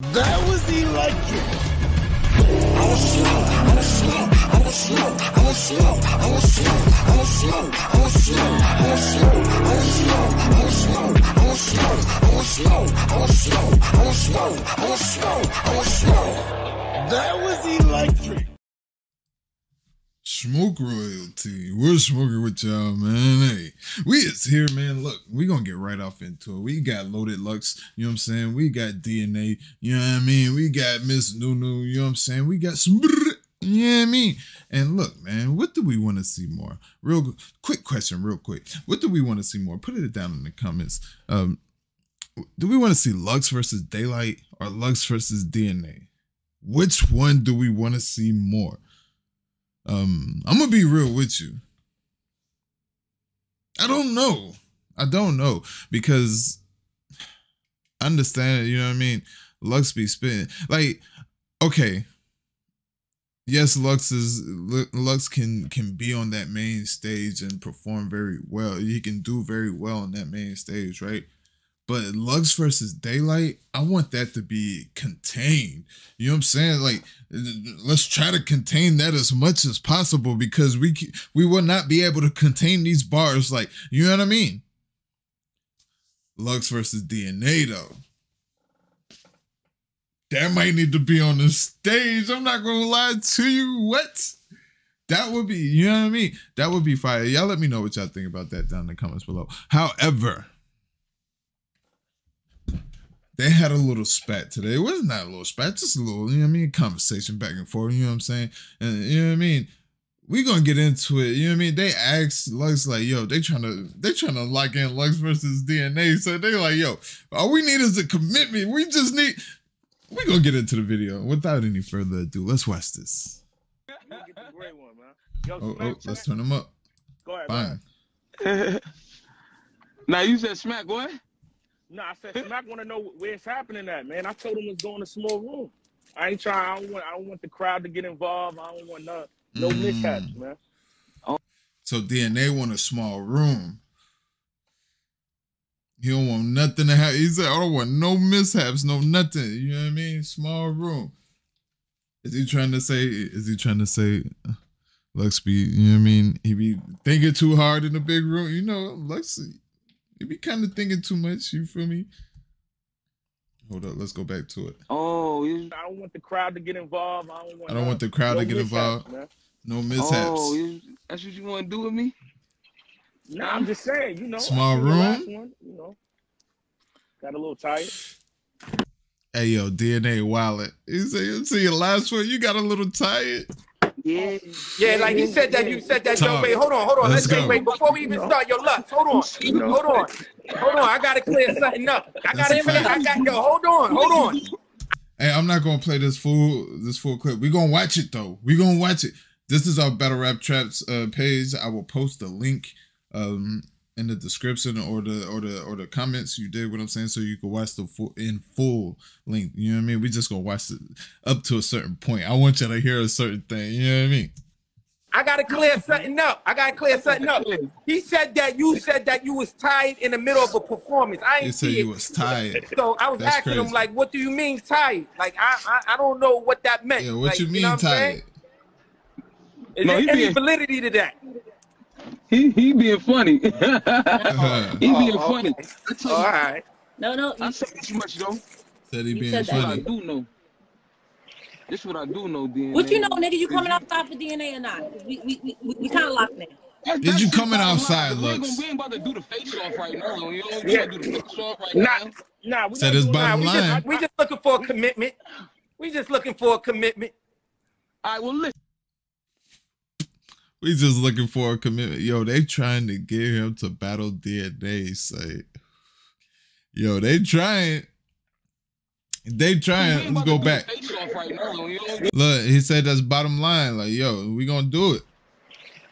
That was electric. I was I I I I I I I I I I I I. That was electric. Smoke royalty. We're smoking with y'all, man. Hey, we is here, man. Look, we gonna get right off into it. We got loaded lux, you know what I'm saying? We got DNA, you know what I mean? We got Miss Nunu, you know what I'm saying? We got some you know what I mean? And look, man, what do we want to see more? Real quick question, real quick. What do we want to see more? Put it down in the comments. Um, do we want to see Lux versus Daylyt or Lux versus DNA? Which one do we want to see more? Um, I'm gonna be real with you. I don't know. I don't know because I understand. You know what I mean? Lux be spitting like okay. Yes, Lux is Lux can can be on that main stage and perform very well. He can do very well on that main stage, right? But Lux versus Daylyt, I want that to be contained. You know what I'm saying? Like, let's try to contain that as much as possible because we we will not be able to contain these bars. Like, you know what I mean? Lux versus DNA though. That might need to be on the stage. I'm not gonna lie to you. What? That would be, you know what I mean? That would be fire. Y'all let me know what y'all think about that down in the comments below. However, they had a little spat today. It wasn't that a little spat, just a little, you know what I mean, conversation back and forth, you know what I'm saying? And you know what I mean? We gonna get into it, you know what I mean? They asked Lux like, yo, they trying to they trying to lock in Lux versus DNA. So they like, yo, all we need is a commitment. We just need we gonna get into the video. Without any further ado, let's watch this. Yo, Oh, oh, let's turn them up. Go ahead. Fine. now you said smack what? No, I said Smack want to know where it's happening at, man. I told him it's going to small room. I ain't trying. I don't want. I don't want the crowd to get involved. I don't want no no Mm. mishaps, man. So DNA want a small room. He don't want nothing to happen. He said, I don't want no mishaps, no nothing. You know what I mean? Small room. Is he trying to say, is he trying to say uh, Lux be, you know what I mean? He be thinking too hard in the big room. You know, Lux, he be kind of thinking too much. You feel me? Hold up, let's go back to it. Oh, you, I don't want the crowd to get involved. I don't want. I don't want the crowd no to get mishaps, involved. man. No oh, mishaps. oh, you, that's what you want to do with me? Nah, I'm just saying. You know, Small after the last room? one, you know, got a little tired. Hey yo, DNA wallet. You say you see your last one, you got a little tired. Yeah. Yeah, like he said that you said that. Yo, Talk. wait, hold on, hold on. Let's Let's, wait, go. wait. Before we even start, your Lux, hold on, hold on, hold on. I gotta clear something up. I gotta clear. I got yo. Hold on, hold on. Hey, I'm not gonna play this full this full clip. We gonna watch it though. We gonna watch it. This is our Battle Rap Traps uh, page. I will post the link um in the description or the or the or the comments. You did what I'm saying, so you can watch the full in full length. You know what I mean? We just gonna watch it up to a certain point. I want you to hear a certain thing. You know what I mean? I gotta clear something up. I gotta clear something up. He said that you said that you was tired in the middle of a performance. I You ain't said see you was tired. So I was That's asking him like, "What do you mean tired? Like I I, I don't know what that meant. Yeah, what Like, you mean know what tired? Is No, there any being- validity to that? He he being funny. he Uh-huh. being Oh, funny. okay. I tell All you, right. No, no. I You, say too much though. Said he You being said that. I do know. This what I do know, then. what you know, nigga? You coming outside for DNA or not? We we we, we kind of locked now. That's- Did you just coming outside, line, we ain't Lux? gonna- We ain't about to do the face off right now. You know, we Yeah. gonna do the face off right Nah, now. nah. We Said not his doing Nah, bottom we line. just we just looking for a commitment. We just looking for a commitment. All right, will listen. We just looking for a commitment. Yo, they trying to get him to battle DNA. Say, yo, they trying. They trying. ain't Let's go back. the face off right now. You know, Look, he said that's bottom line. Like, yo, we gonna do it.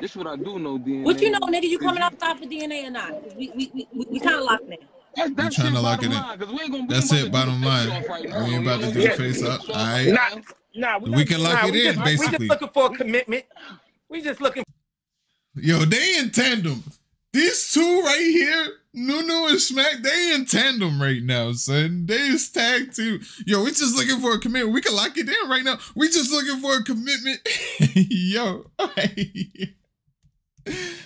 this is what I do know, then. What you know, nigga? You coming outside for DNA or not? We we we, we, we kind of locked now. That's, that's trying to lock bottom it in. line, 'cause we ain't gonna, we That's it, about to do bottom line. off right We ain't about to know? do the Yeah. face up. Face off All right right. Nah, now. nah. We, We can lock Nah, it we in, just, we basically. just looking for a commitment. We just looking. Yo, they in tandem. These two right here, Nunu and Smack, they in tandem right now, son. They is tag team. Yo, we just looking for a commitment. We can lock it in right now. We just looking for a commitment. Yo.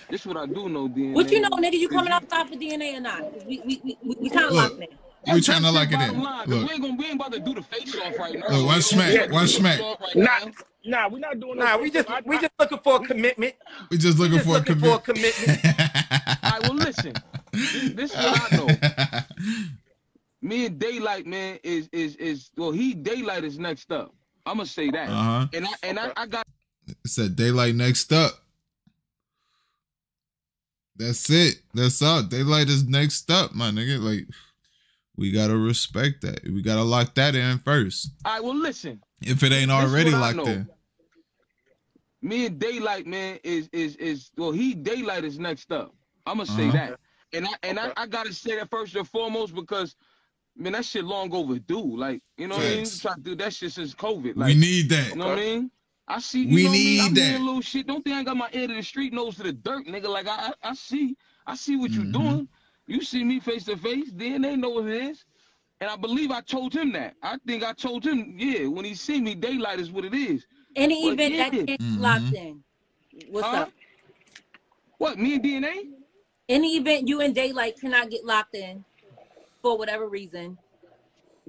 This what I do know, DNA. What you know, nigga? You coming outside for DNA or not? We we we, we, we kind of Look. locked in. We trying to that's lock it in. line, 'cause Look. We ain't, gonna, we ain't about to do the face off right now. Look, watch Smack, We ain't watch about to do the Smack. right Nah, nah, we're not doing no Nah, we just I- we I- just looking for a commitment. We just looking just for a looking for a commitment. commitment. All right, well, listen. This, this is what I know. Me and Daylyt, man, is is is well, he Daylyt is next up. I'm gonna say that. uh-huh. And I and I, I got It said Daylyt next up. That's it. That's all. Daylyt is next up, my nigga. Like, we gotta respect that. We gotta lock that in first. all right. Well, listen. If it ain't already what I locked in. Me and Daylyt, man, is is is well, he Daylyt is next up. I'm gonna say Uh-huh. that. And I and I, I gotta say that first and foremost because man, that shit long overdue. Like, you know what I mean? Facts. Try to do that shit since COVID. Like we need that. You know what I mean? I see. You We know me, I'm need hearing that. little shit. Don't think I got my ear to the street, nose to the dirt, nigga. Like I, I, I see, I see what you Mhm. doing. You see me face to face. Then they know what it is. And I believe I told him that. I think I told him, yeah, when he see me, Daylyt is what it is. Any Well, event that yeah. can't Mhm. locked in. What's Huh? up? What? Me and DNA? Any event you and Daylyt cannot get locked in for whatever reason.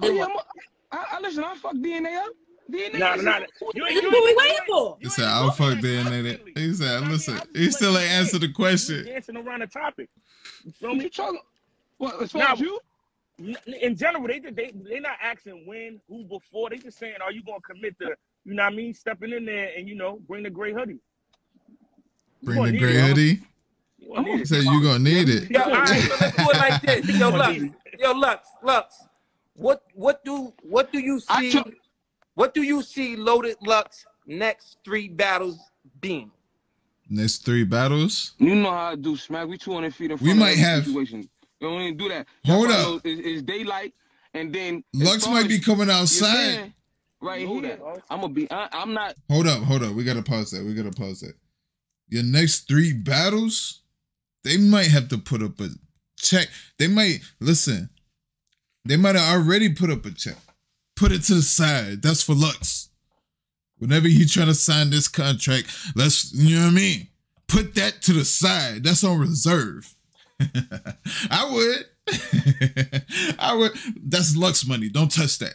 Oh, yeah, what? I'm a- I, I listen. I fuck DNA up. DNA. Nah, is- nah, nah. You This ain't- is you what we ain't- waiting for. He said, I'll fuck DNA. that." He said, listen, he still ain't answered the question. Dancing around the topic. You feel What you talking? What? As far Nah, as you? In general, they they they not asking when, who before. They just saying, are you gonna commit to, you know what I mean, stepping in there and you know, bring the gray hoodie. Bring the gray it, hoodie. You gonna need He it. said, you gonna need it. Yo, all right, so let's do it like this. Yo, Lux, yo, Lux, Lux. What what do what do you see? took- What do you see Loaded Lux next three battles being? Next three battles. You know how I do, Smack. We 200 feet in front We of might have- situation. You don't even do that. Hold Y'all up. It's, it's Daylyt, and then Lux might be coming outside. man right Know here. that. I'm gonna be. I, I'm not. Hold up, hold up. We gotta pause that. We gotta pause that. Your next three battles, they might have to put up a check. They might listen. They might have already put up a check. Put it to the side. That's for Lux. Whenever he trying to sign this contract, let's you know what I mean. Put that to the side. That's on reserve. I would. I would. That's Lux money. Don't touch that.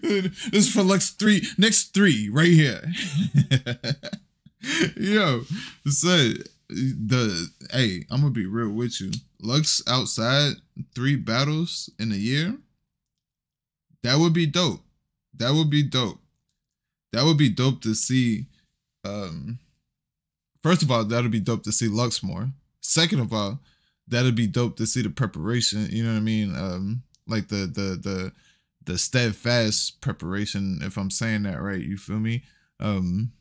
this is for Lux three. Next three right here. Yo, so the hey, I'm gonna be real with you. Lux outside three battles in a year. That would be dope. That would be dope. That would be dope to see. Um, first of all, that'd be dope to see Luxmore. Second of all, that'd be dope to see the preparation. You know what I mean? Um, like the the the the steadfast preparation. If I'm saying that right, you feel me? Um,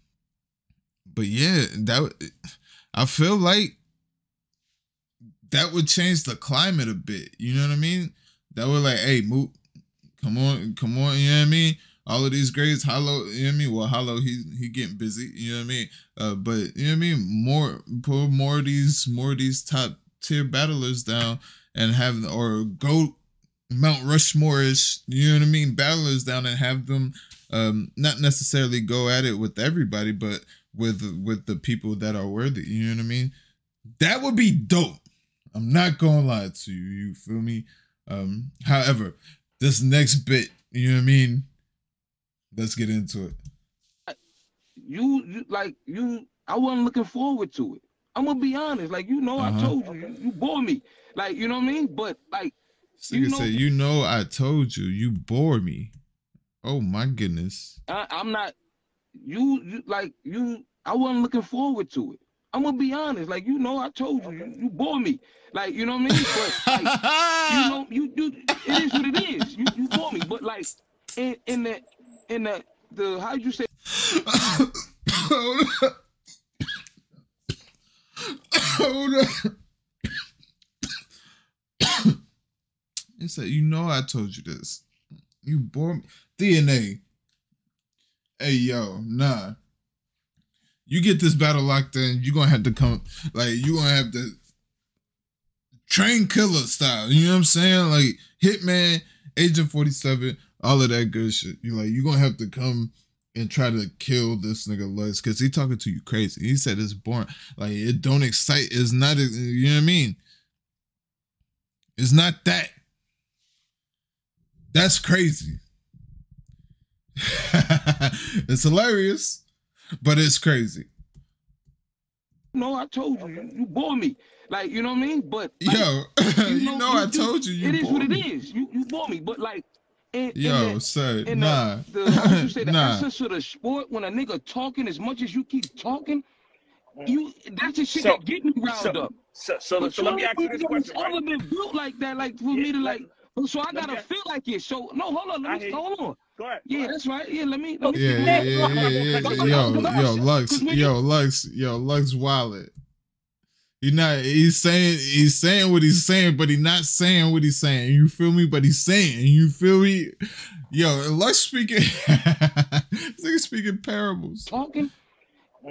but yeah, that I feel like that would change the climate a bit. You know what I mean? That would like, hey, move, come on, come on. You know what I mean? All of these grades, Hollow, you know what I mean? Well, Hollow, he he getting busy. You know what I mean? Uh, but you know what I mean? More pull more of these more of these top tier battlers down and have or go Mount Rushmore-ish, you know what I mean, battlers down and have them um not necessarily go at it with everybody, but with with the people that are worthy. You know what I mean? That would be dope. I'm not gonna lie to you. You feel me? Um, however, this next bit, you know what I mean? Let's get into it. You, you like you. I wasn't looking forward to it. I'm gonna be honest. Like you know, Uh-huh. I told you, you, you bore me. Like you know what I mean. But like So You you know- say, you know, I told you, you bore me. Oh my goodness. I, I'm not. You, you like you. I wasn't looking forward to it. I'm gonna be honest. Like you know, I told you, you, you bore me. Like you know what I mean. But like, you know, you you. It is what it is. You you bore me. But like in in the in the the how'd you say Hold up. Hold up. It said, you know I told you this. You bore me. DNA. Hey yo, nah. you get this battle locked in, you're gonna have to come like you gonna have to train killer style. You know what I'm saying? Like Hitman, Agent 47, all of that good shit. You like you gonna have to come and try to kill this nigga Lux because he talking to you crazy. He said it's boring. Like it don't excite. It's not. You know what I mean? It's not that. That's crazy. it's hilarious, but it's crazy. No, I told you, you, you bore me. Like, you know what I mean? But like, Yo, you know, I told you. you it is what it me. is. You you bore me. But like in, in Yo, the, say in nah, the, the how would you say the nah. essence of the sport when a nigga talking as much as you keep talking, you that's the shit So- that get me riled So, up. so, so, But so let me ask you this question. I've Right? been built like that, like for Yeah, me to let- like. So I let me gotta ask- feel like it. So no, hold on, I let hear me you. hold on. Go ahead. Yeah, that's right. Yeah, let me. Let oh, me Yeah, yeah, yeah, yeah, yeah, yeah. Yo, yo, Lux, Cause when you- yo, Lux, yo, Lux Wallet. He not. He's saying. He's saying what he's saying, but he's not saying what he's saying. You feel me? But he's saying. You feel me? Yo, Lux speaking. this nigga speaking parables. talking,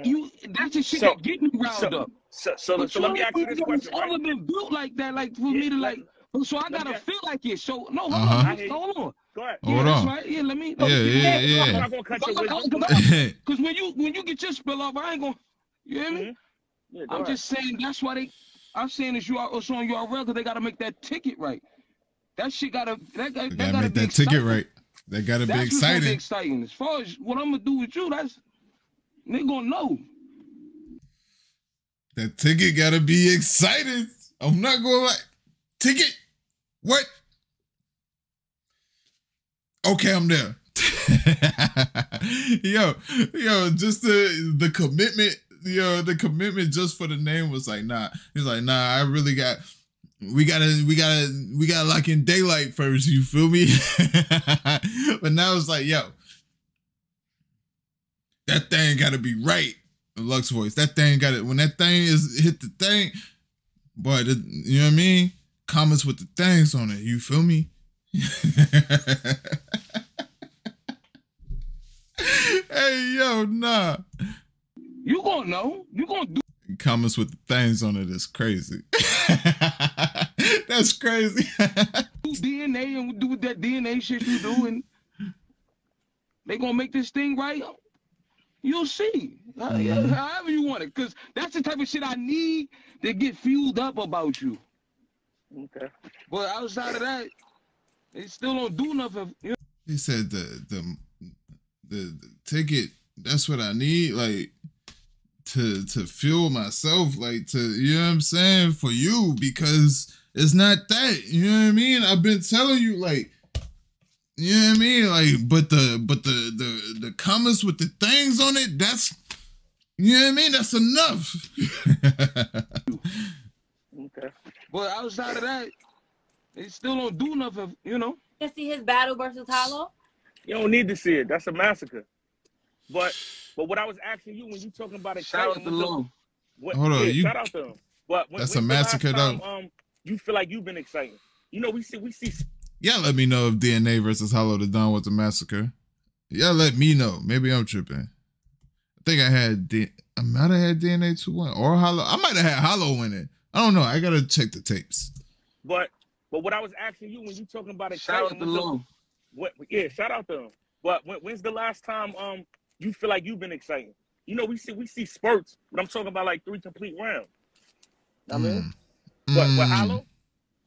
you that's the shit So- that get me riled So, up. so, so, But so let me ask you this question. I've Right? been built like that, like for Yeah, me to let- like. So I gotta ask- feel like it. So no, hold Uh-huh. on, I hear you. hold on. Go ahead. Yeah, Hold on. right. Yeah, let me. Yeah, yeah, I'm yeah. not gonna cut your Cause, wisdom. cause when you when you get your spill off, I ain't gonna. You hear me? Mhm. Yeah, I'm ahead. just saying that's why they. I'm saying it's you it's on URL because they gotta make that ticket right. That shit gotta that, that, They that gotta gotta make be that ticket right. They gotta be That's what's gonna be exciting. exciting. As far as what I'm gonna do with you, that's they gonna know. That ticket gotta be exciting. I'm not going like ticket. What? Okay, I'm there. yo, yo, just the the commitment, yo, the commitment just for the name was like, nah. He's like, nah, I really got we gotta we gotta we gotta lock in Daylyt first, you feel me? but now it's like, yo, that thing gotta be right. Lux voice. That thing got it. When that thing is hit the thing, boy, the, you know what I mean? Comments with the things on it. You feel me? hey yo, nah. You gonna know. You gonna do Comments with things on it is crazy. That's crazy. DNA and do that DNA shit you do, and they gonna make this thing right. You'll see. Uh, yeah, Mhm. However you want it, cause that's the type of shit I need to get fueled up about you. Okay. But outside of that, they still don't do nothing. You know? he said the the the, the ticket. That's what I need. Like to to fuel myself. Like to you know what I'm saying for you because it's not that. You know what I mean? I've been telling you like. You know what I mean? Like, but the but the the the comments with the things on it, that's you know what I mean? That's enough. Okay. But outside of that, they still don't do nothing. You know. You see his battle versus Hollow? You don't need to see it. That's a massacre. But but what I was asking you when you talking about Shout out to was the- Lil. what, Hold on, yeah, you- shout out to him. But when, That's a when's the massacre, time, though. Um, you feel like you've been exciting. You know, we see we see Y'all let me know if DNA versus Hollow Da Don was a massacre. Y'all let me know. Maybe I'm tripping. I think I had D- I might have had DNA two one or Hollow. I might have had Hollow in it. I don't know. I gotta check the tapes. But but what I was asking you when you talking about Shout out to was the- Lil. what yeah, shout out to him. But when, when's the last time um you feel like you've been exciting? You know, we see we see spurts, but I'm talking about like three complete rounds. I mean, Mm. what what Mm. Hollow?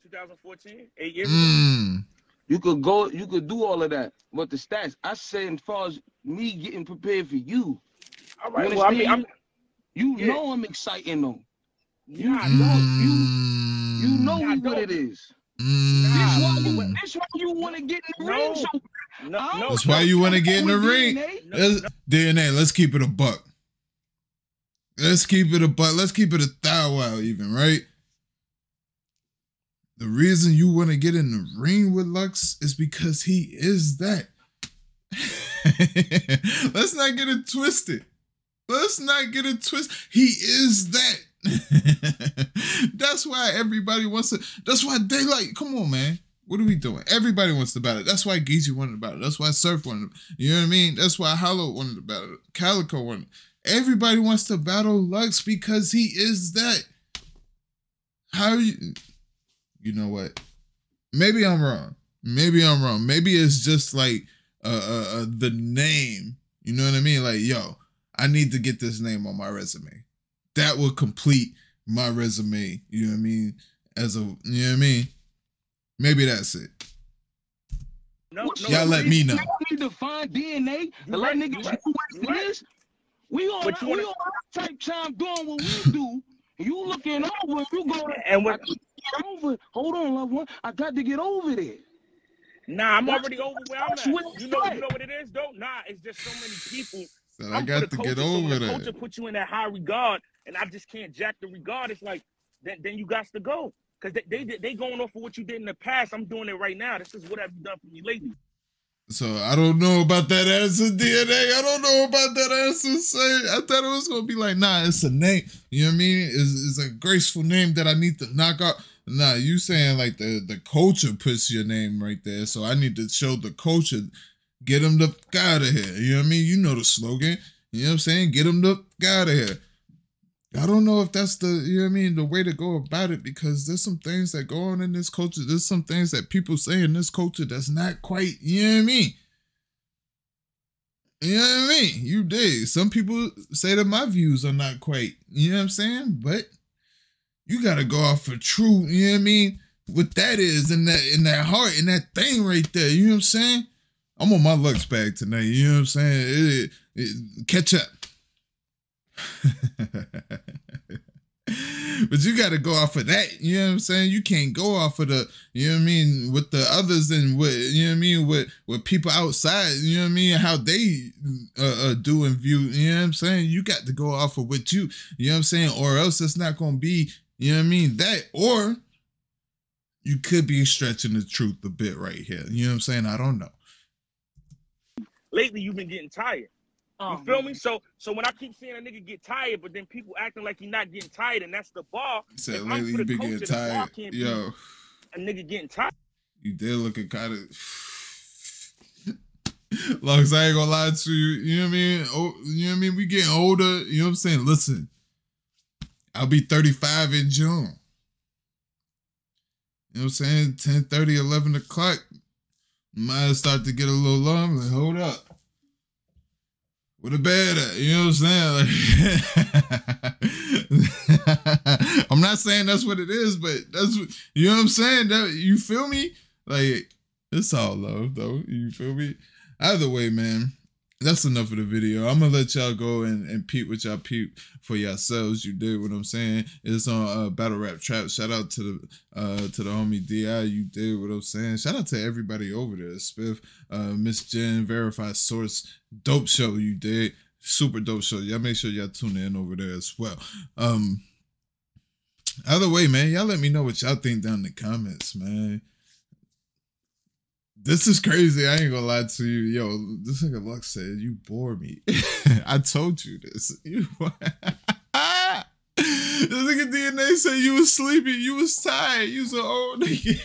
2014, eight years ago. Mm. You could go, you could do all of that. But the stats, I said, as far as me getting prepared for you, All you right. Well, I mean, I'm you Yeah. know I'm exciting though. You Nah, know, Mm. you you know Nah, what it is. Mm. This why you, this why you want to get in the ring. No. So no, I don't no, That's why you want to get in the with ring. DNA. no, Let's, no. DNA, let's keep it a buck. Let's keep it a buck. Let's keep it a thou wow, even, right? The reason you want to get in the ring with Lux is because he is that. let's not get it twisted. Let's not get it twisted. He is that. that's why everybody wants to. That's why they like. Come on, man. What are we doing? Everybody wants to battle. That's why Geezy wanted to battle. That's why Surf wanted. To, you know what I mean? That's why Hollow wanted to battle. Calicoe wanted. Everybody wants to battle Lux because he is that. How you? You know what? Maybe I'm wrong. Maybe I'm wrong. Maybe it's just like uh, uh, uh the name. You know what I mean? Like, yo, I need to get this name on my resume. That will complete my resume. You know what I mean? As a, you know what I mean? Maybe that's it. No, no, Y'all let me know. You need to find DNA to let niggas you know right, what you it right. is. We on, But we wanna- on our type time doing what we do. You looking over, you going, And I when get over. Hold on, loved one. I got to get over there. nah, I'm That's- already over where I'm that's at. You know, like. you know what it is though. Nah, it's just so many people. So I got to the get culture, so when over the that. culture put you in that high regard, and I just can't jack the regard. It's like then, then you got to go because they, they they going off of what you did in the past. I'm doing it right now. This is what have you done for me lately. So I don't know about that answer, DNA. I don't know about that answer. Say, I thought it was gonna be like, nah, it's a name. You know what I mean? It's, it's a graceful name that I need to knock out. Nah, you saying like the the culture puts your name right there, so I need to show the culture, get them the out of here. You know what I mean? You know the slogan. You know what I'm saying? Get them the out of here. I don't know if that's the you know what I mean the way to go about it because there's some things that go on in this culture. There's some things that people say in this culture that's not quite you know what I mean. You know what I mean? You did. Some people say that my views are not quite. You know what I'm saying? But you gotta go off for true. You know what I mean? What that is in that in that heart in that thing right there. You know what I'm saying? I'm on my Lux bag tonight. You know what I'm saying? It- it- catch up. but you got to go off of that. You know what I'm saying? You can't go off of the, you know what I mean, with the others and what, you know what I mean, with, with people outside, you know what I mean, how they uh, uh, do and view, you know what I'm saying? You got to go off of what you, you know what I'm saying? Or else it's not going to be, you know what I mean, that, or you could be stretching the truth a bit right here. You know what I'm saying? I don't know. Lately, you've been getting tired. You Oh, feel man. me? So so when I keep seeing a nigga get tired, but then people acting like he not getting tired, and that's the bar. Said If I'm lately for you the been getting culture, the bar tired. can't Yo, A nigga getting tired. you did looking kind of. Long as I ain't gonna lie to you, you know what I mean? Oh, you know what I mean? We getting older, you know what I'm saying? Listen, I'll be 35 in June. You know what I'm saying? 10 30, 11 o'clock. Might start to get a little long. Like, hold up. Where the bed at? You know what I'm saying? Like, I'm not saying that's what it is, but that's what you know what I'm saying. That you feel me? Like it's all love, though. You feel me? Either way, man. That's enough of the video. I'm gonna let y'all go and, and peep what y'all peep for yourselves. You did what I'm saying. It's on uh, Battle Rap Trap. Shout out to the uh to the homie Di. You did what I'm saying. Shout out to everybody over there. Spiff, uh, Miss Jen, Verified Source, dope show you did. Super dope show. Y'all make sure y'all tune in over there as well. Um Either way, man, y'all let me know what y'all think down in the comments, man. This is crazy. I ain't gonna lie to you. Yo, this nigga Lux said, you bore me. I told you this. You This nigga DNA said you was sleepy, you was tired, you was an old nigga.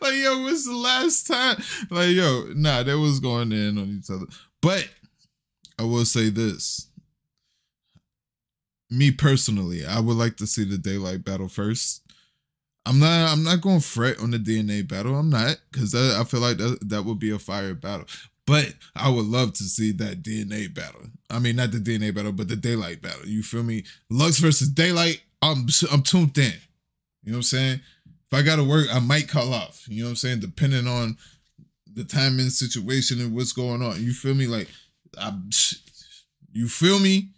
like, yo, what's the last time? Like, yo, nah, they was going in on each other. But I will say this. Me personally, I would like to see the Daylyt battle first. I'm not. I'm not going to fret on the DNA battle. I'm not because I, I feel like that that would be a fire battle. But I would love to see that DNA battle. I mean, not the DNA battle, but the Daylyt battle. You feel me? Lux versus Daylyt. I'm I'm tuned in. You know what I'm saying? If I got to work, I might call off. You know what I'm saying? Depending on the timing situation and what's going on. You feel me? Like, I'm. You feel me?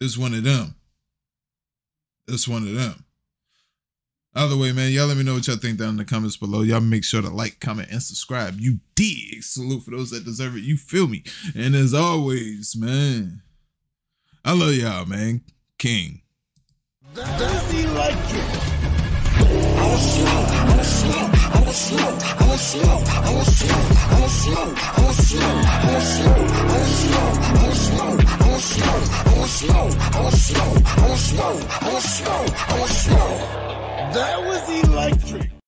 It's one of them. It's one of them. Either way, man, y'all let me know what y'all think down in the comments below. Y'all make sure to like, comment, and subscribe. You dig. Salute for those that deserve it. You feel me? And as always, man, I love y'all, man. King. I slow, I slow, I slow, I slow, I slow, I slow, I slow. That was electric.